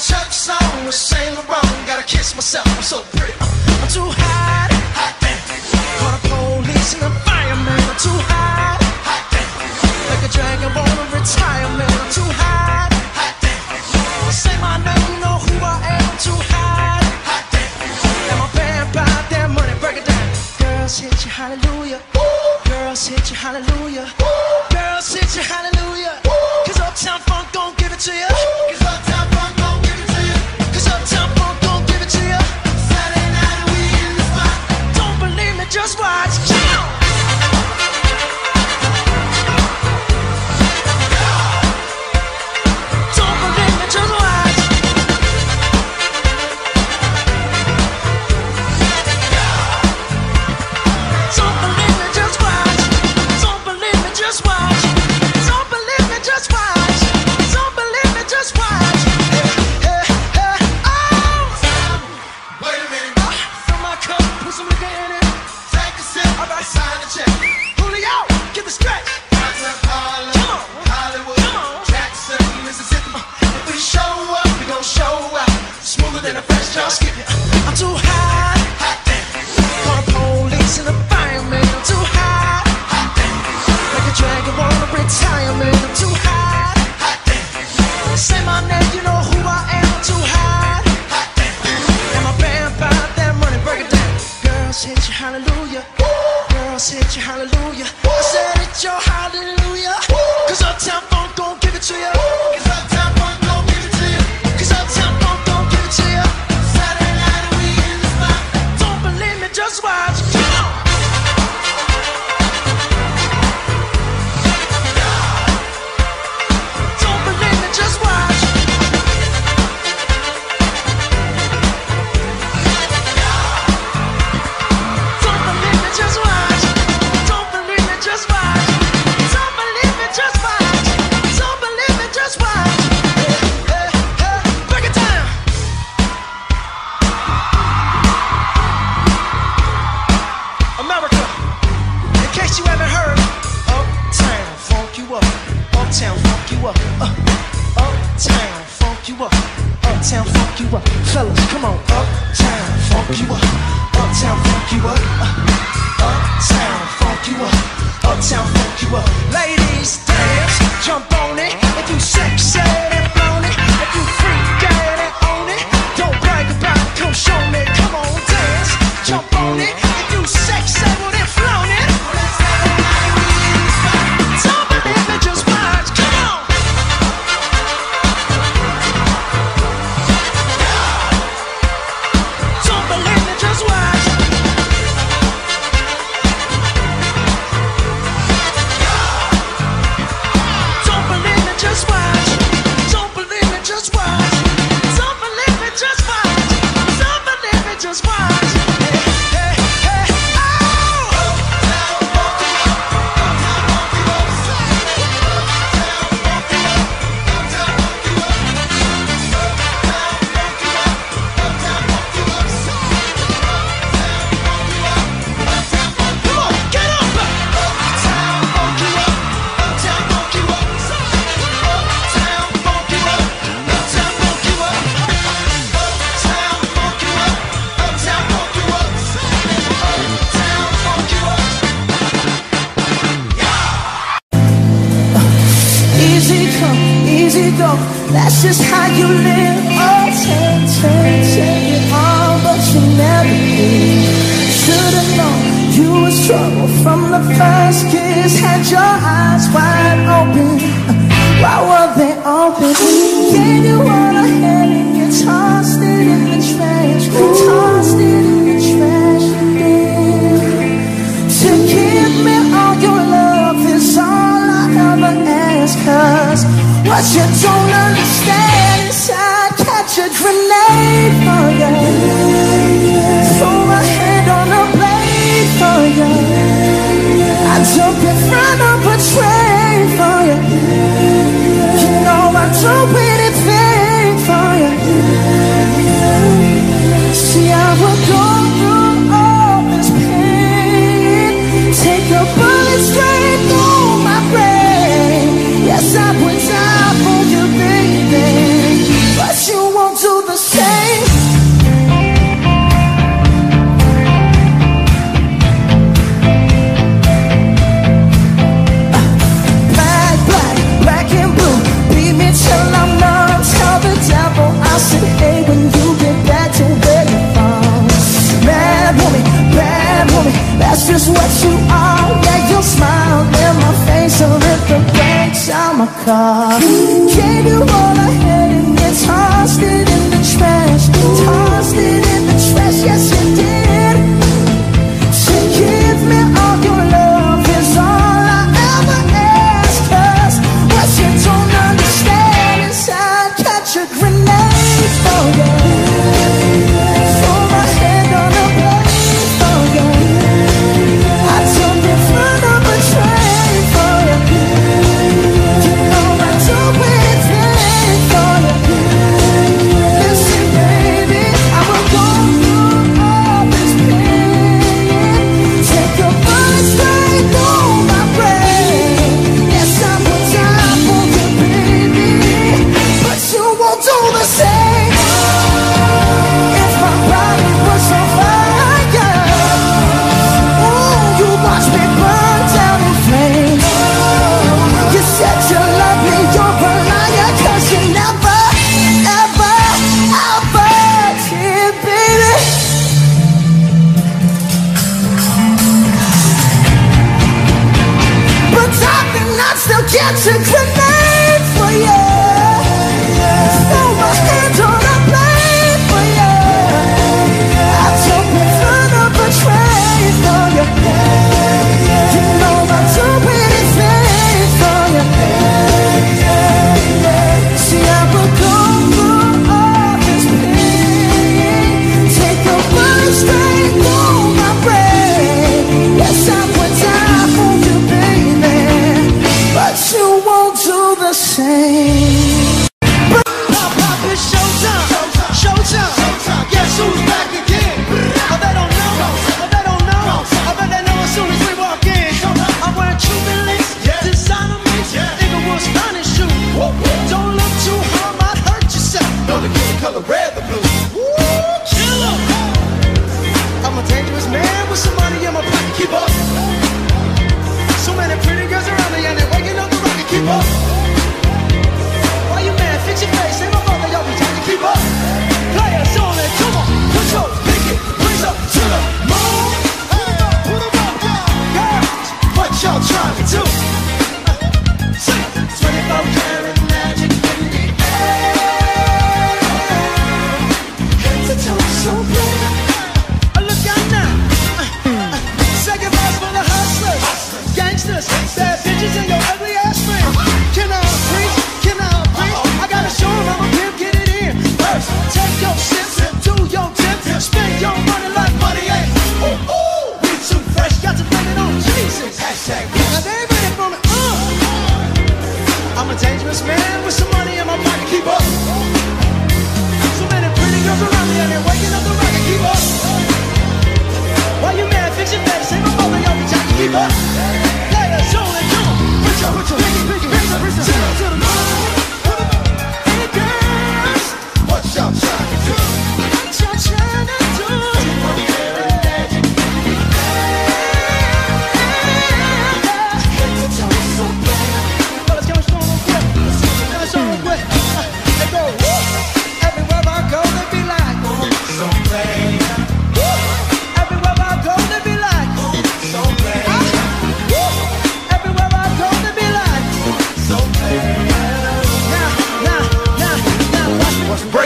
Chuck song with Saint Laurent, Gotta kiss myself, I'm so pretty. I'm too hot, hot damn. Call the police and the fireman. I'm too hot, hot damn. Like a dragon born in retirement. I'm too hot, hot damn. Say my name, you know who I am. I'm too hot, hot damn. Now my band buy that money, break it down. Girls hit you, hallelujah. Ooh. Girls hit you, hallelujah. What you don't understand. Is I catch a grenade Bye.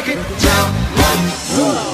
break it down.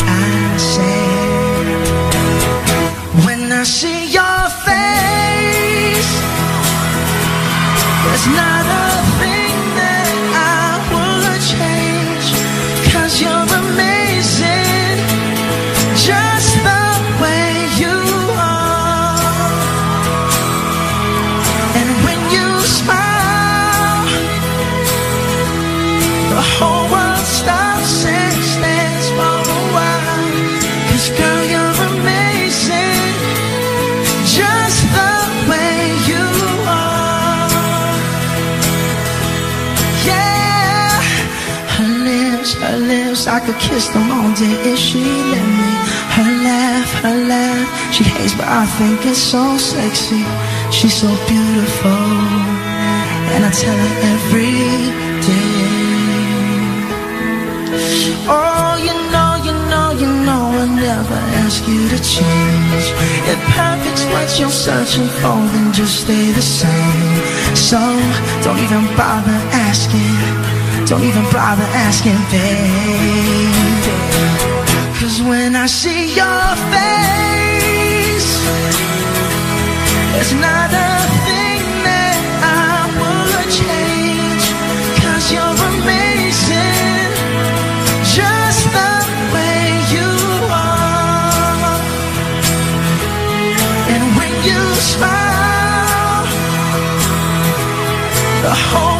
Not It's the wrong day if she let me Her laugh, her laugh. She hates but I think it's so sexy. She's so beautiful. And I tell her every day. Oh, you know, you know, you know I never ask you to change. If perfect's what you're searching for Then just stay the same. So, don't even bother asking. Don't even bother asking, baby. Cause when I see your face, it's not a thing that I would change. Cause you're amazing, just the way you are. And when you smile, the whole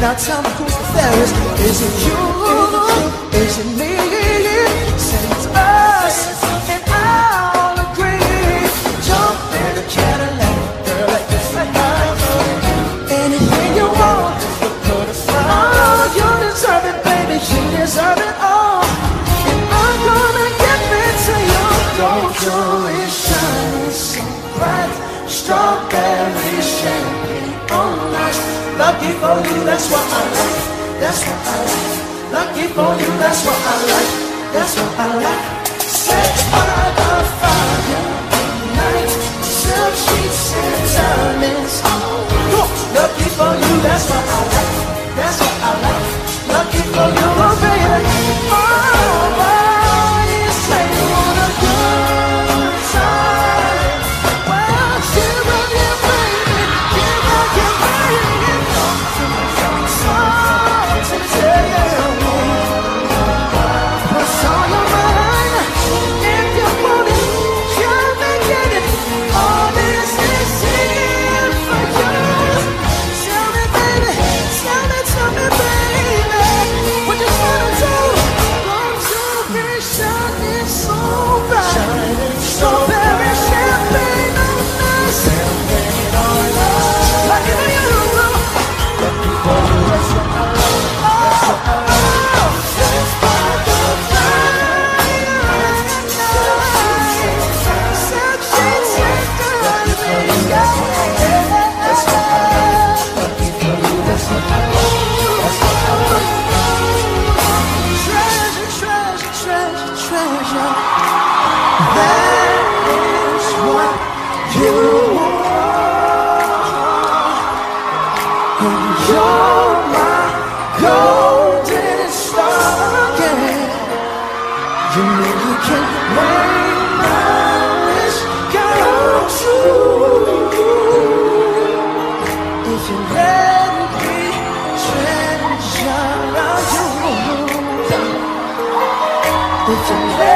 Not some who's fairest. Is it you? Is it me? that's what I like. That's what I like. Lucky for you, that's what I like. That's what I like. Set by the fire in the night. Silk sheets and diamonds. Lucky for you, that's what I like. That's what I like. Lucky for you, oh baby. If you let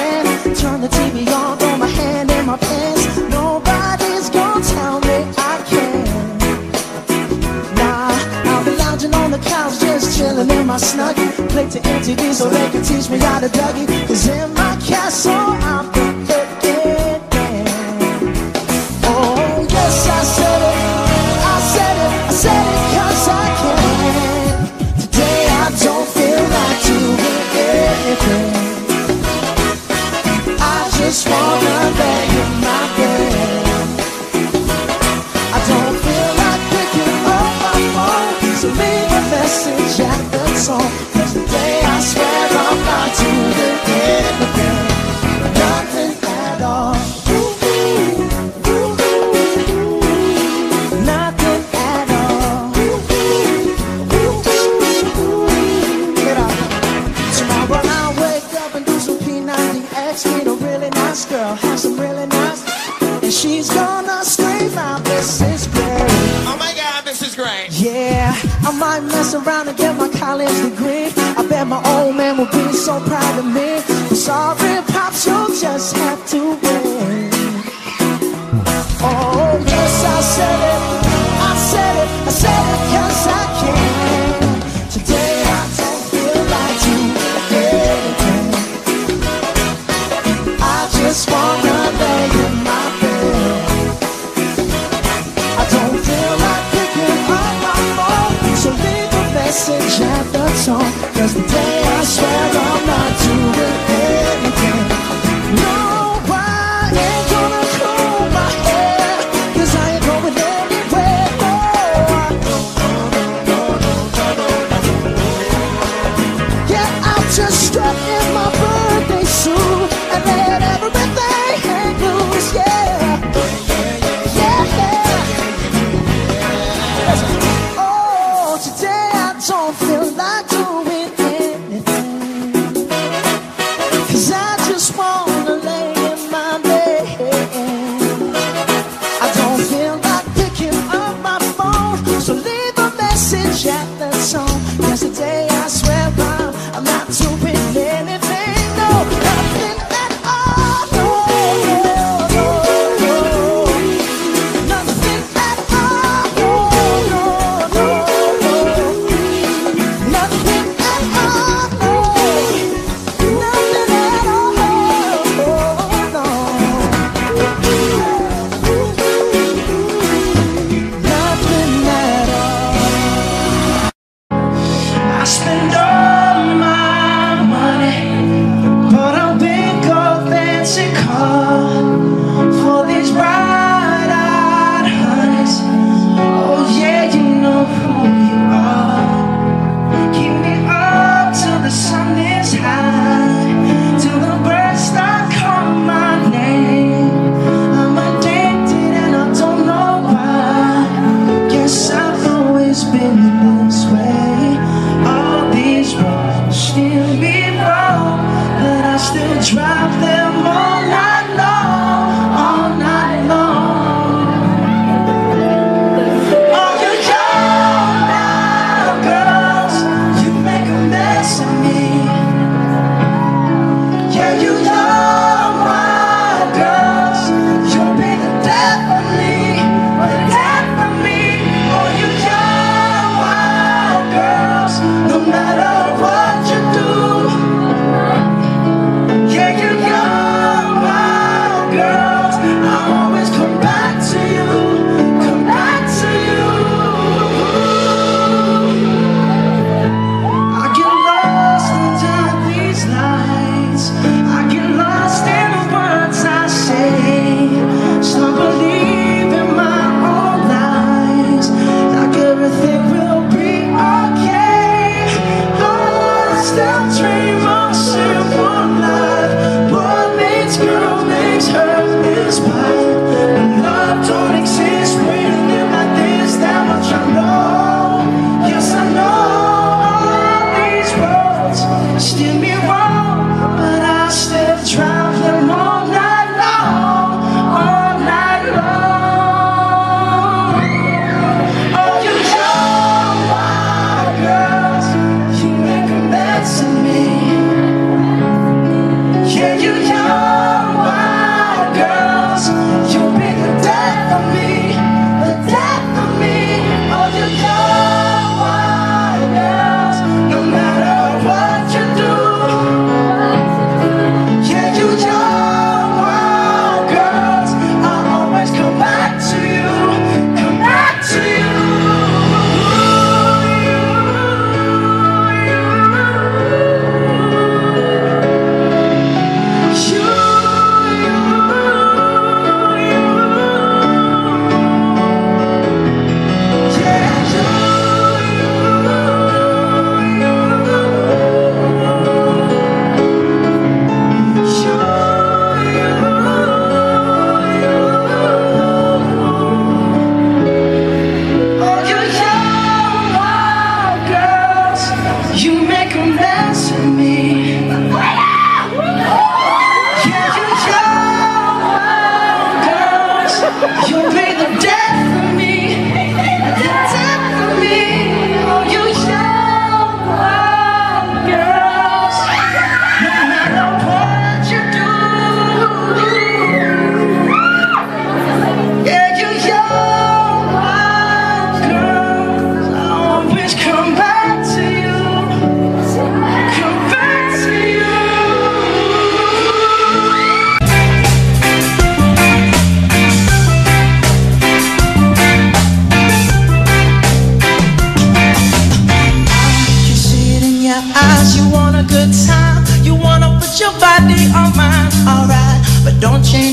my snuggie. Play to entities so they can teach me how to duggy. Cause in my college degree. I bet my old man would be so proud of me. Sorry.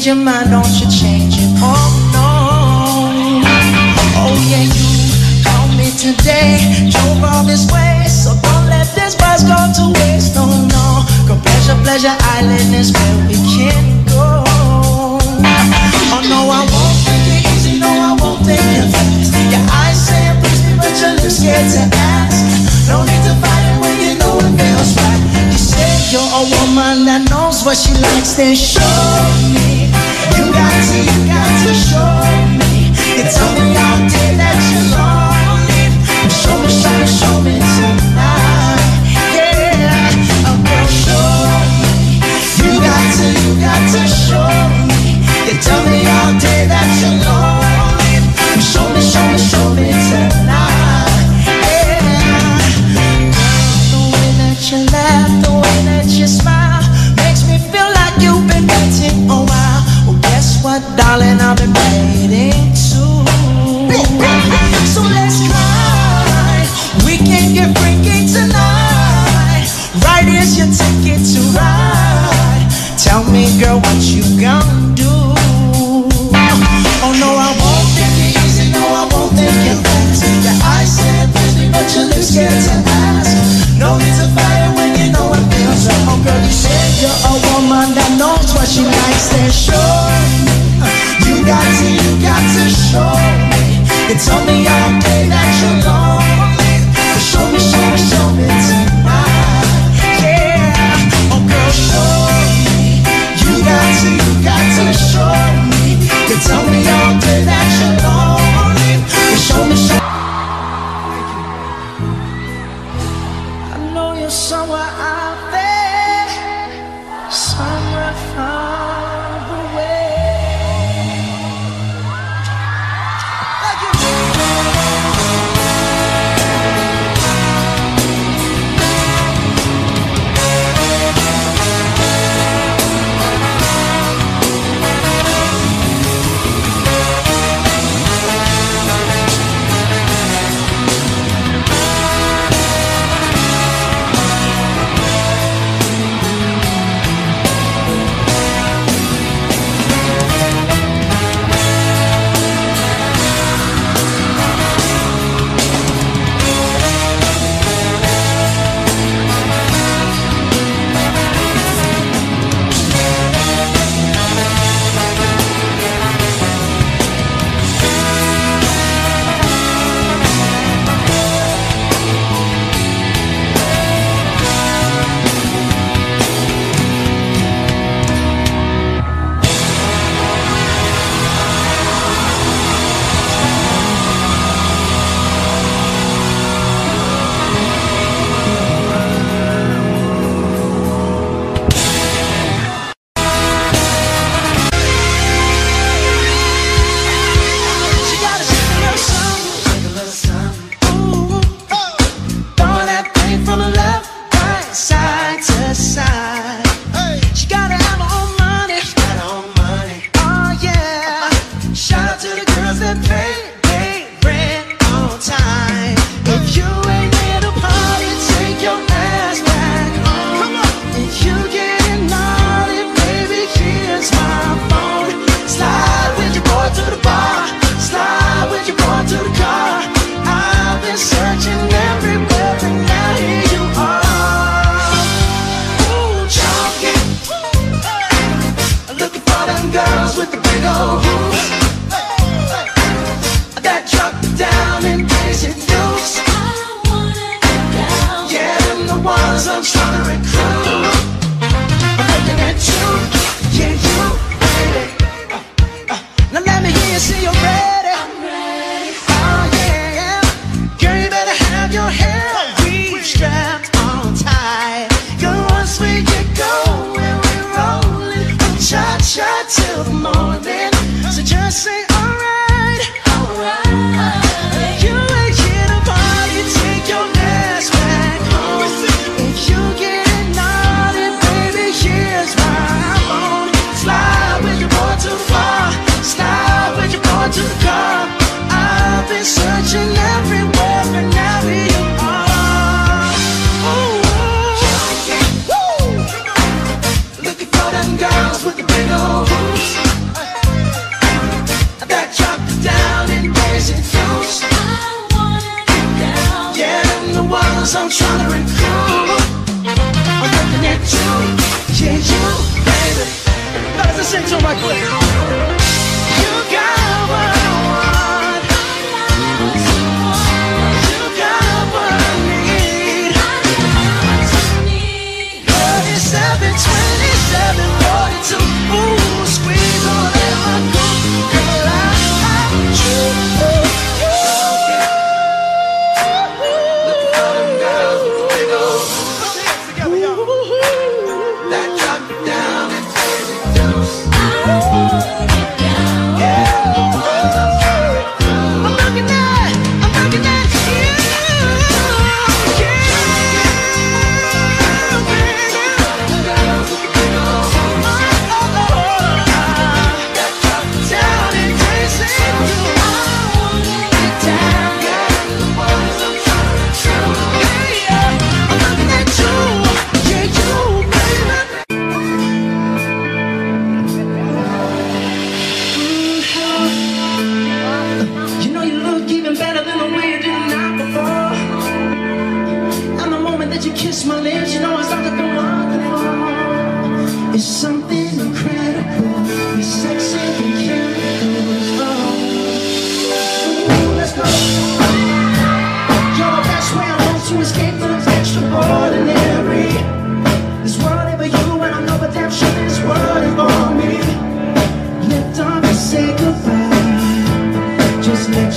your mind, don't you change it. Oh no. Oh yeah, you called me today, drove all this way, so don't let this buzz go to waste. No, no. Cause pleasure, pleasure island is where we can go. Oh no, I won't take it easy. No, I won't take it fast. Your eyes say please me, but you're too scared to ask. No need to fight it when you know it feels right. You say you're a woman that knows what she likes, then show got to show.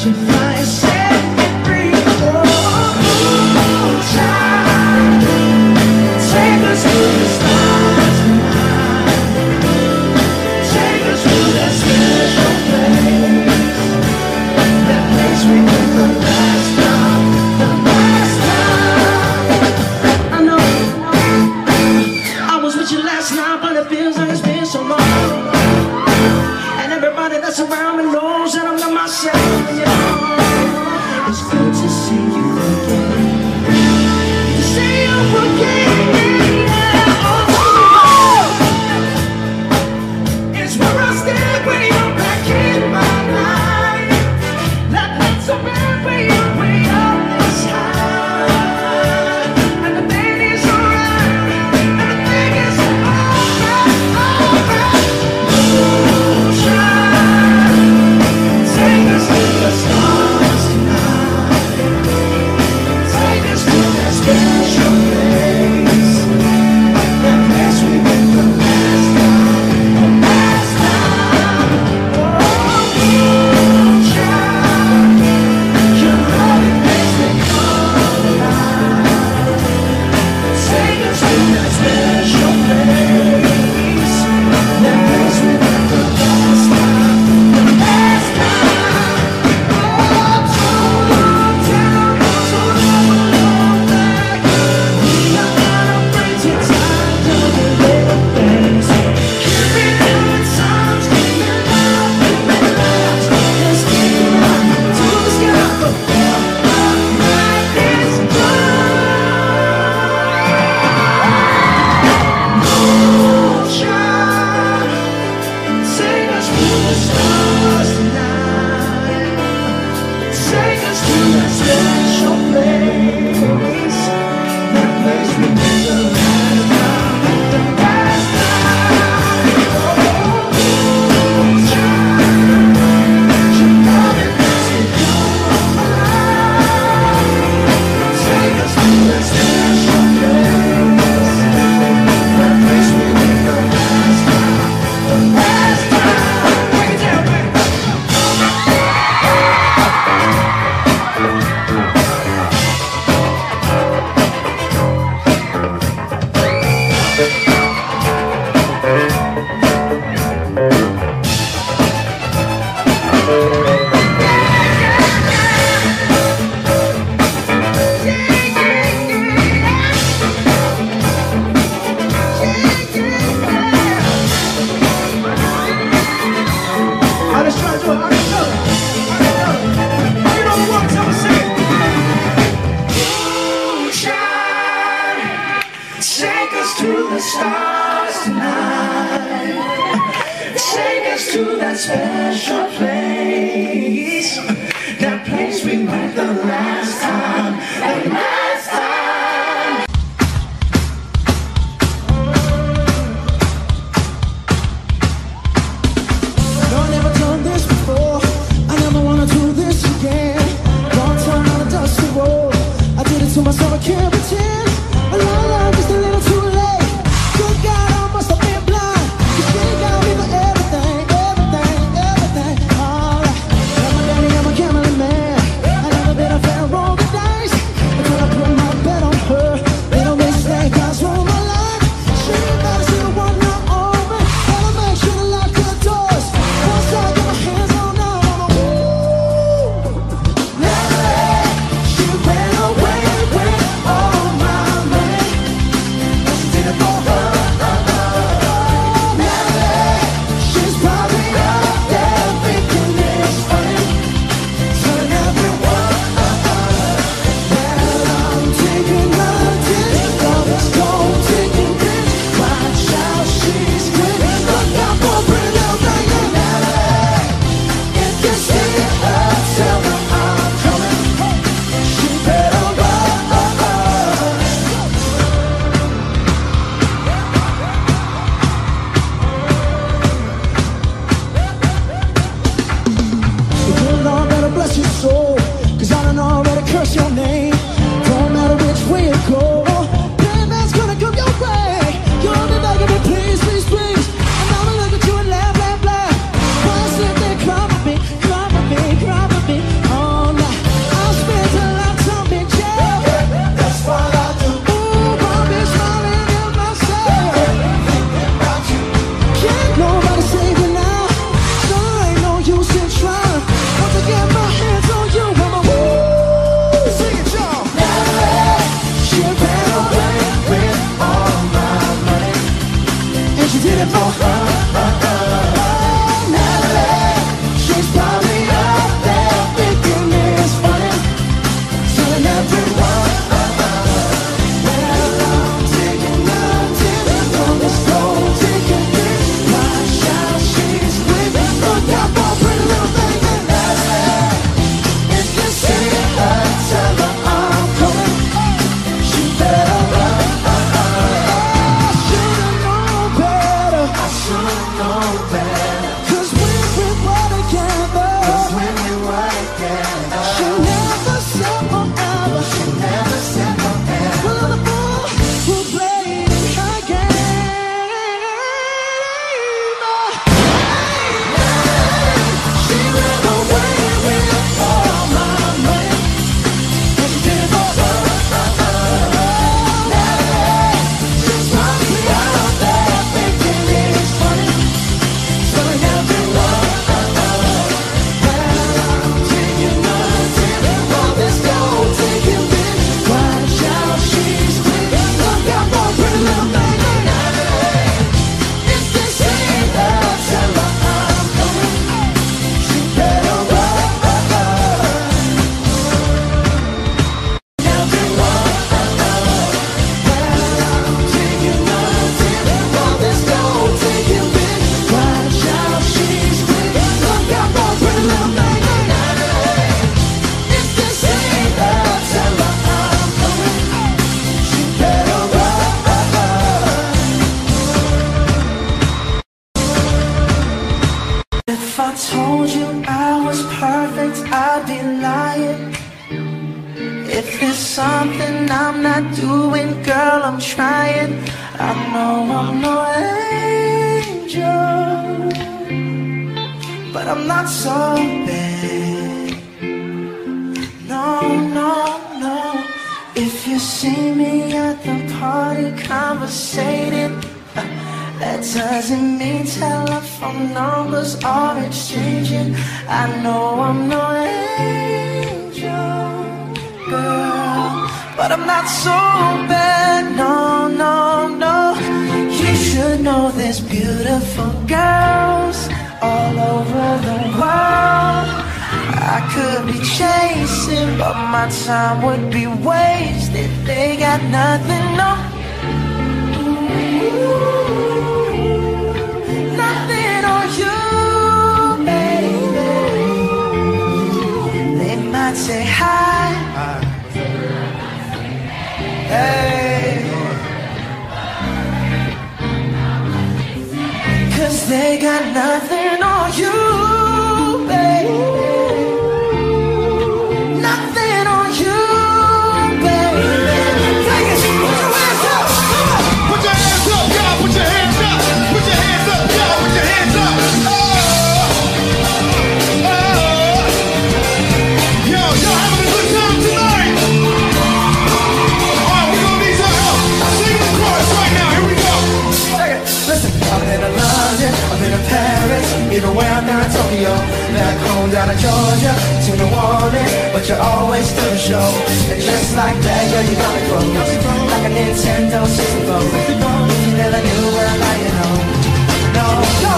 Just let trying. I know I'm no angel, but I'm not so bad. No, no, no. If you see me at the party conversating, that doesn't mean telephone numbers are exchanging. I know I'm no angel, but I'm not so bad. No, no, no. You should know there's beautiful girls all over the world. I could be chasing, but my time would be wasted. They got nothing on. Nothing on you, baby. They might say hi. Cause they got nothing Georgia, to New Orleans, but you're always to the show. And just like that, girl, you got me froze, like a Nintendo 64. If you never knew, well, now you know. No, no,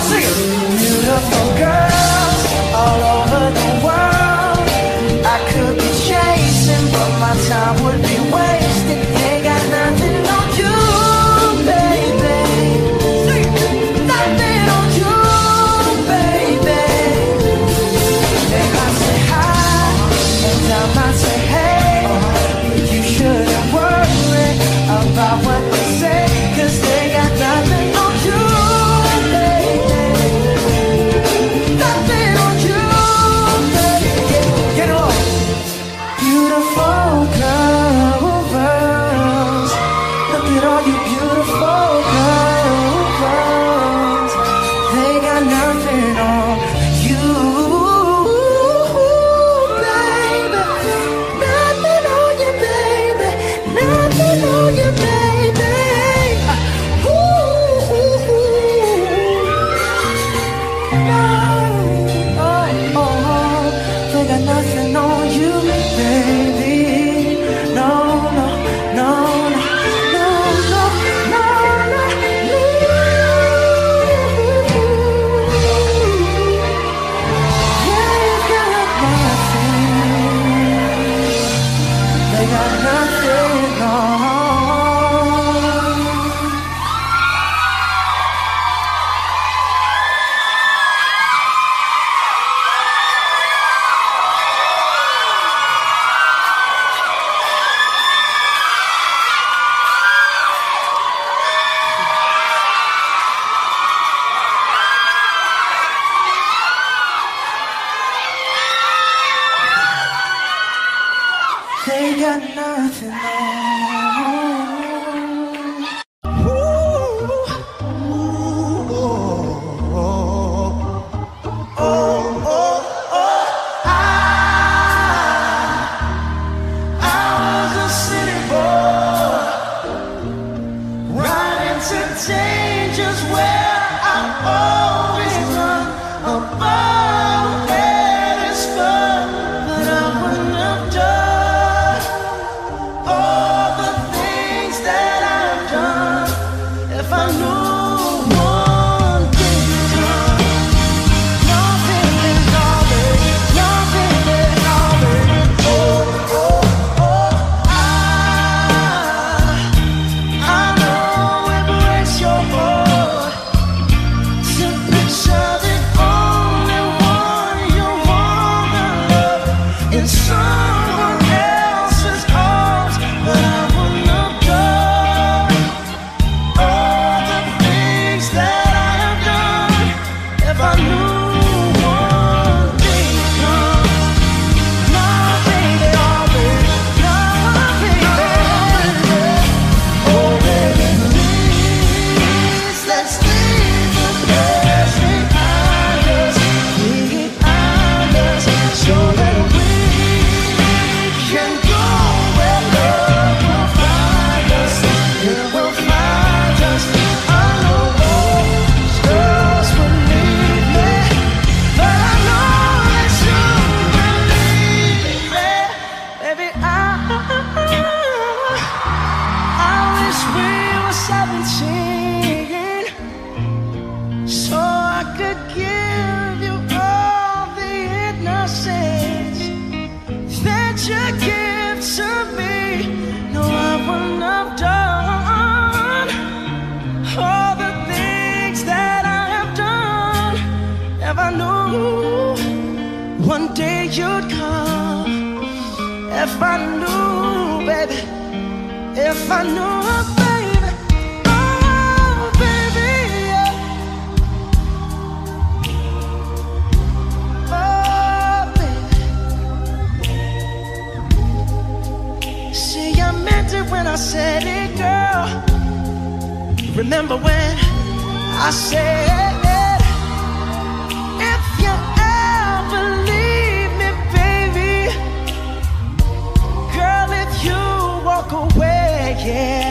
yeah.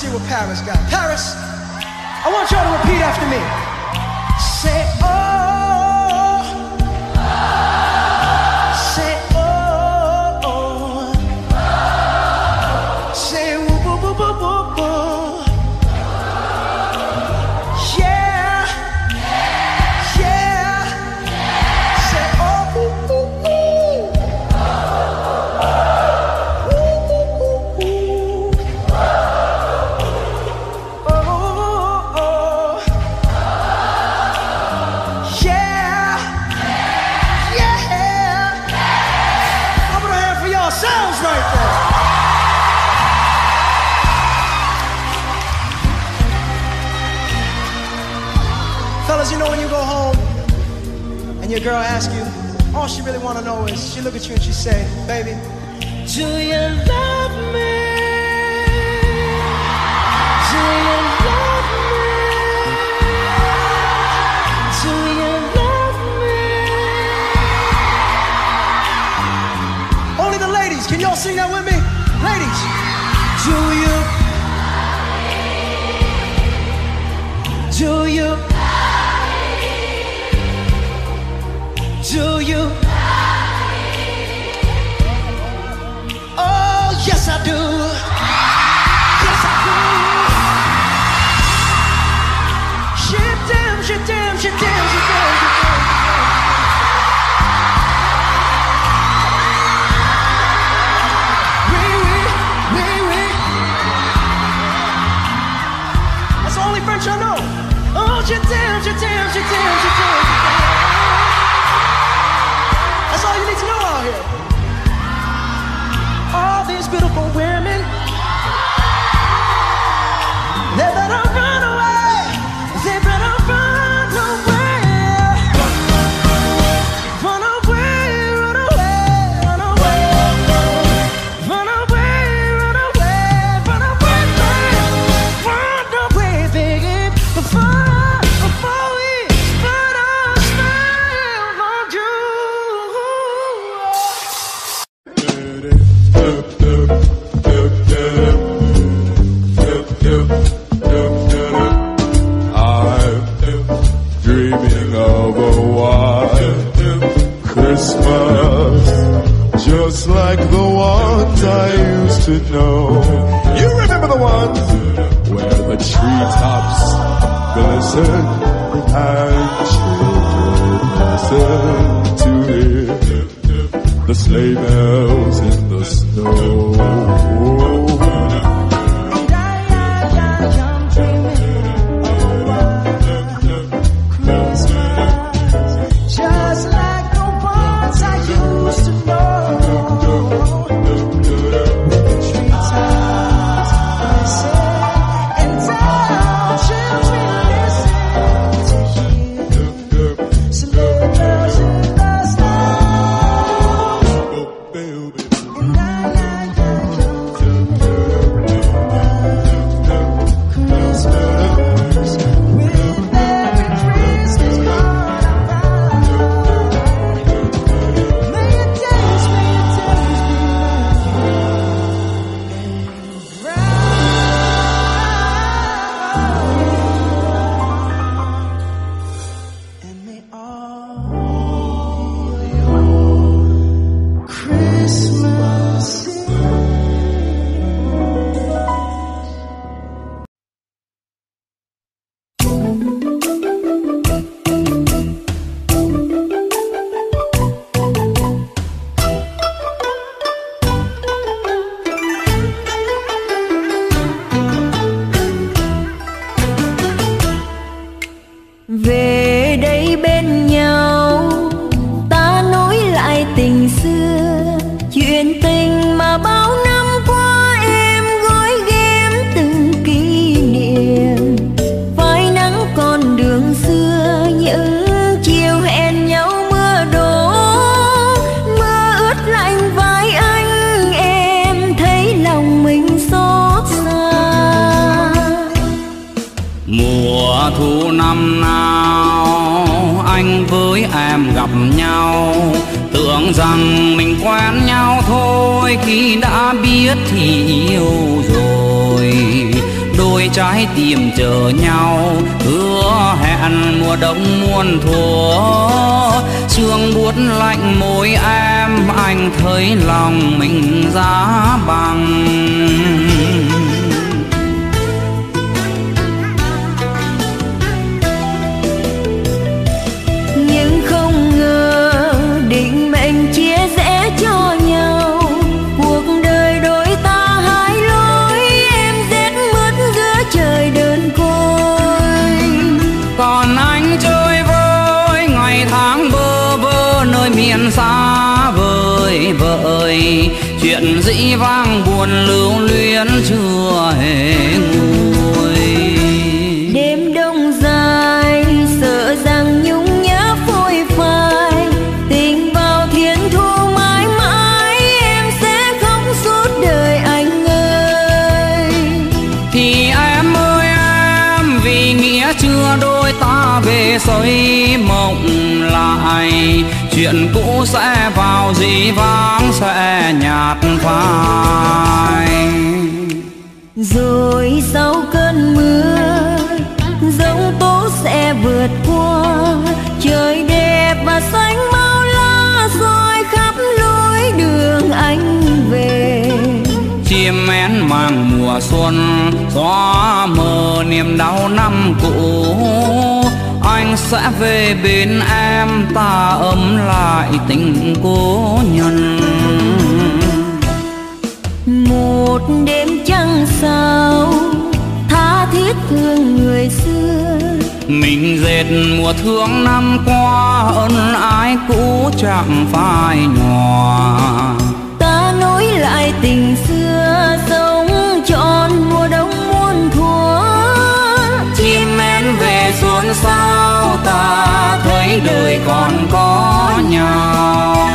see what Paris got. Paris, I want y'all to repeat after me. say, baby, do you love me? Do you love me? Do you love me? Only the ladies, can y'all sing that with me? Ladies, do you? Do you? do. Mùa xuân gió mờ niềm đau năm cũ. Anh sẽ về bên em ta ấm lại tình cố nhân. Một đêm trăng sao tha thiết thương người xưa. Mình dệt mùa thương năm qua ân ái cũ chẳng phai nhòa. Ta nối lại tình xưa sống mùa đông muôn thuở. Chim én về xuân sao ta thấy đời còn có nhau.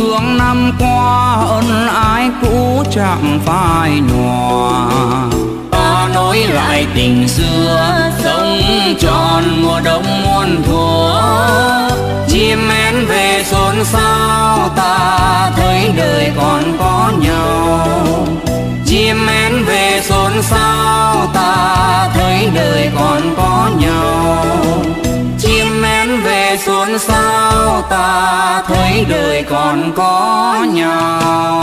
Thương năm qua ân ái cũ chẳng phai nhòa. Ta nối lại tình xưa, sống tròn mùa đông muôn thuở. Chim én về xôn xao, ta thấy đời còn có nhau. Chim én về xôn xao, ta thấy đời còn có nhau xôn xao ta thấy đời còn có nhau?